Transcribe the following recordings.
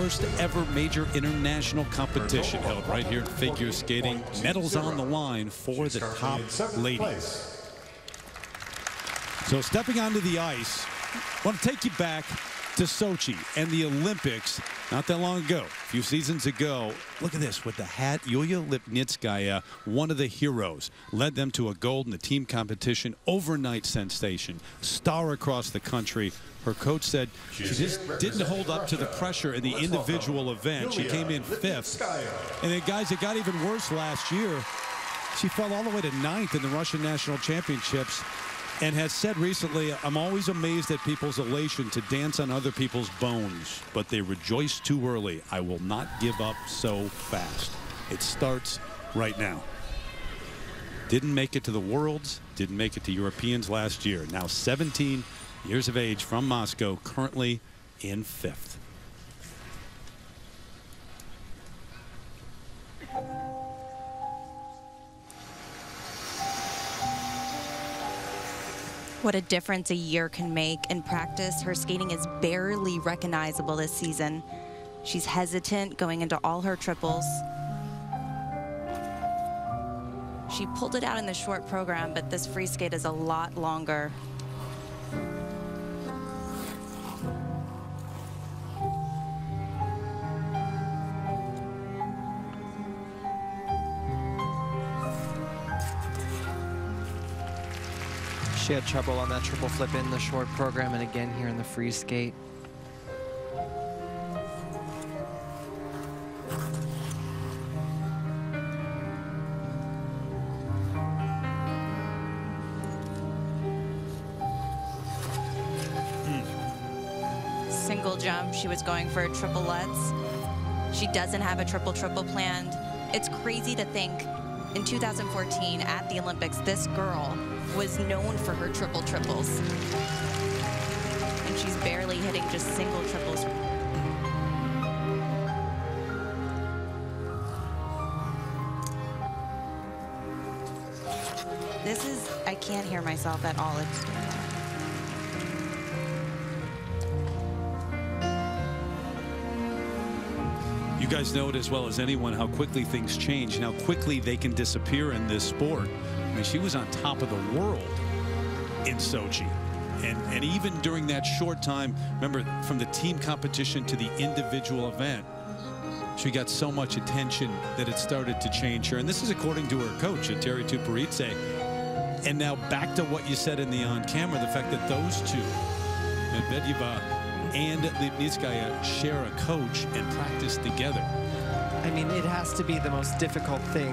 first ever major international competition held right here in figure skating. Medals on the line for the top ladies. So stepping onto the ice, I want to take you back to Sochi and the Olympics not that long ago, a few seasons ago. Look at this with the hat. Yulia Lipnitskaya, one of the heroes, led them to a gold in the team competition, overnight sensation, star across the country. Her coach said she just didn't hold up to the pressure in the individual event. She came in fifth. And then, guys, it got even worse last year. She fell all the way to ninth in the Russian national championships and has said recently, I'm always amazed at people's elation to dance on other people's bones, but they rejoice too early. I will not give up so fast. It starts right now. Didn't make it to the Worlds, didn't make it to Europeans last year. Now 17 years of age from Moscow, currently in fifth. What a difference a year can make. In practice, her skating is barely recognizable this season. She's hesitant going into all her triples. She pulled it out in the short program, but this free skate is a lot longer. She had trouble on that triple flip in the short program and again here in the free skate. Single jump, she was going for triple lutz. She doesn't have a triple-triple planned. It's crazy to think in 2014 at the Olympics, this girl was known for her triple triples. And she's barely hitting just single triples. This is, I can't hear myself at all. It's, You guys know it as well as anyone how quickly things change and how quickly they can disappear in this sport. I mean, she was on top of the world in Sochi. And, and even during that short time, remember, from the team competition to the individual event, she got so much attention that it started to change her. And this is according to her coach, Terry Tutberidze. And now back to what you said in the on camera, the fact that those two, Medvedeva and Lipnitskaya, share a coach and practice together. I mean, it has to be the most difficult thing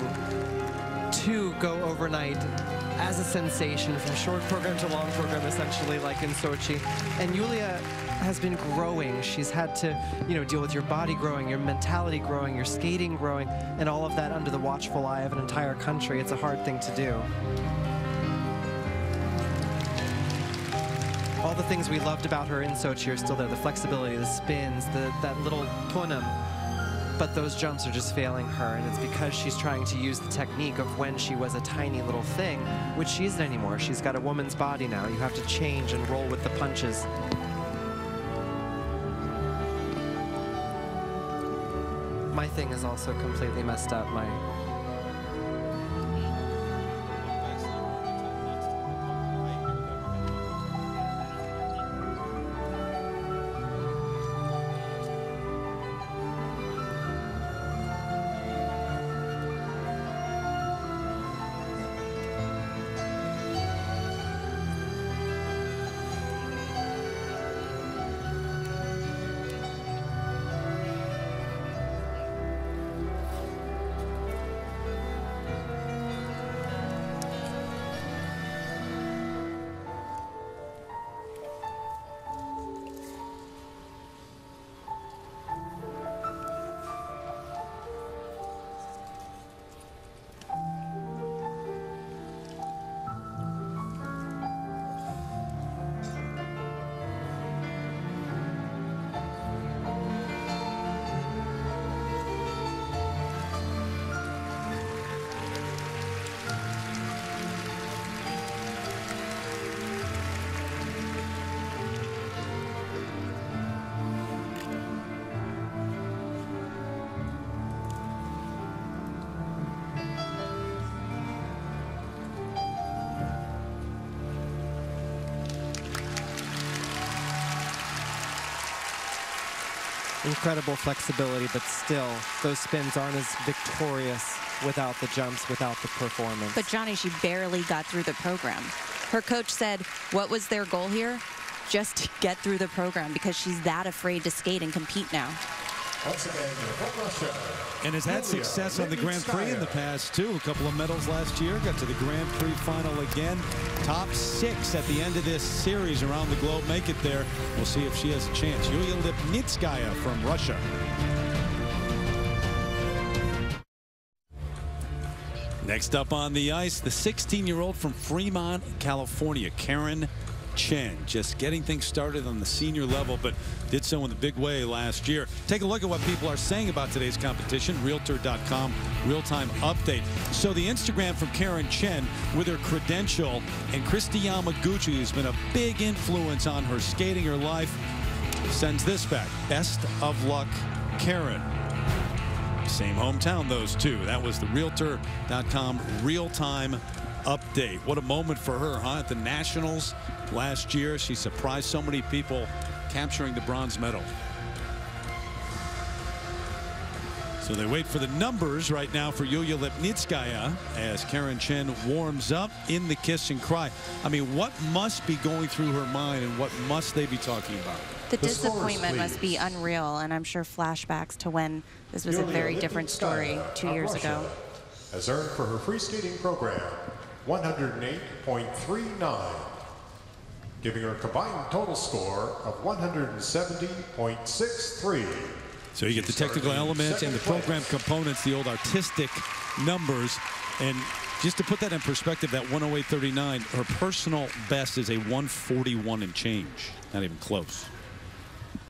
to go overnight as a sensation from short program to long program, essentially, like in Sochi. And Yulia has been growing. She's had to, you know, deal with your body growing, your mentality growing, your skating growing, and all of that under the watchful eye of an entire country. It's a hard thing to do. The things we loved about her in Sochi are still there. The flexibility, the spins, the, that little punam, but those jumps are just failing her, and it's because she's trying to use the technique of when she was a tiny little thing, which she isn't anymore. She's got a woman's body now. You have to change and roll with the punches. My thing is also completely messed up. My incredible flexibility, but still, those spins aren't as victorious without the jumps, without the performance. But Johnny, she barely got through the program. Her coach said, what was their goal here? Just to get through the program because she's that afraid to skate and compete now. And has had success on the Grand Prix in the past, too. A couple of medals last year. Got to the Grand Prix final again. Top six at the end of this series around the globe make it there. We'll see if she has a chance. Yulia Lipnitskaya from Russia. Next up on the ice, the 16-year-old from Fremont, California, Karen Chen. Just getting things started on the senior level, but did so in the big way last year. Take a look at what people are saying about today's competition. Realtor.com real-time update. So the Instagram from Karen Chen with her credential and Kristi Yamaguchi, who's been a big influence on her skating her life, sends this back. Best of luck, Karen. Same hometown, those two. That was the Realtor.com real-time update. What a moment for her, huh? At the Nationals last year, she surprised so many people capturing the bronze medal. So they wait for the numbers right now for Yulia Lipnitskaya as Karen Chen warms up in the kiss and cry. I mean, what must be going through her mind and what must they be talking about? The, The scores, disappointment must be unreal, and I'm sure flashbacks to when this was a Yulia very different story two years Russia ago. Has earned for her free skating program 108.39, giving her a combined total score of 170.63. So you get the technical elements and the program components, the old artistic numbers. And just to put that in perspective, that 108.39, her personal best is a 141 and change. Not even close.